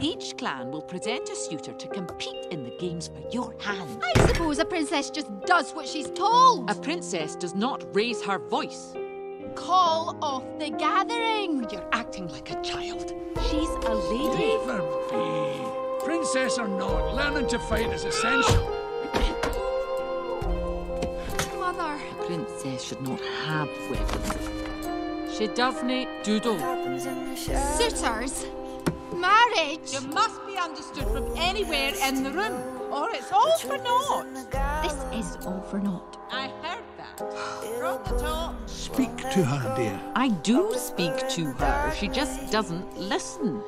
Each clan will present a suitor to compete in the games for your hand. I suppose a princess just does what she's told. A princess does not raise her voice. Call off the gathering. You're acting like a child. She's a lady. Leave her be. Princess or not, learning to fight is essential. Mother. A princess should not have weapons. She doesn't doodle. Suitors. Marriage. You must be understood from anywhere in the room, or it's all for naught. This is all for naught. I heard that. From the top. Speak to her, dear. I do speak to her. She just doesn't listen.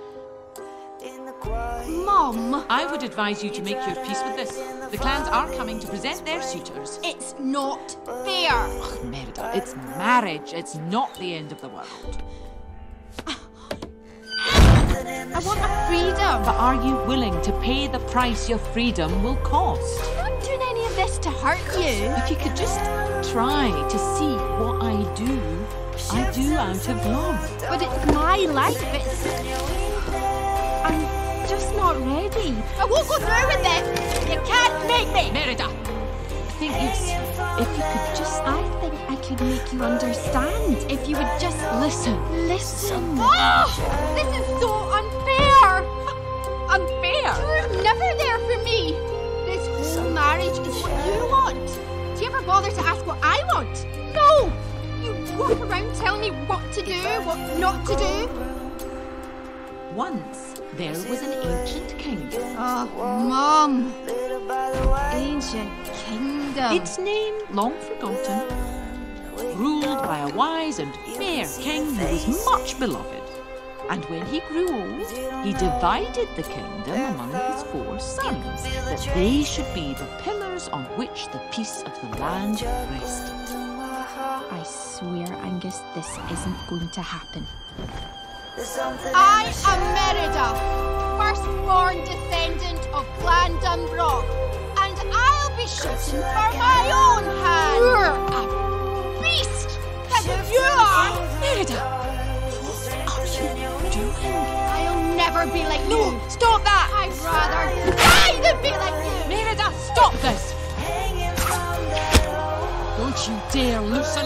Mom. I would advise you to make your peace with this. The clans are coming to present their suitors. It's not fair. Ugh, Merida, it's marriage. It's not the end of the world. I want my freedom. But are you willing to pay the price your freedom will cost? I'm not doing any of this to hurt you. If you could just try to see what I do, I do out of love. But it's my life. It's. I'm just not ready. I won't go through with this. You can't make me. Merida, I think it's if you could just I think I could make you understand if you would just listen. listen. Oh, this is so unfair. Bother to ask what I want? No. You walk around telling me what to do, what not to do. Once there was an ancient kingdom. Oh, Mom. Ancient kingdom. Its name long forgotten, ruled by a wise and fair king who was much beloved. And when he grew old, he divided the kingdom among his four sons, that they should be the pillars on which the peace of the land rested. I swear, Angus, this isn't going to happen. I am Merida, firstborn descendant of Clan Dunbroch, and I'll be shooting for my own hand. You're a beast! That you are! Merida, what are you doing? I'll never be like you. Stop that! I'd rather die than be like you. Don't you dare loose